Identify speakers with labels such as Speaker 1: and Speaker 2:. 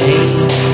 Speaker 1: Hey.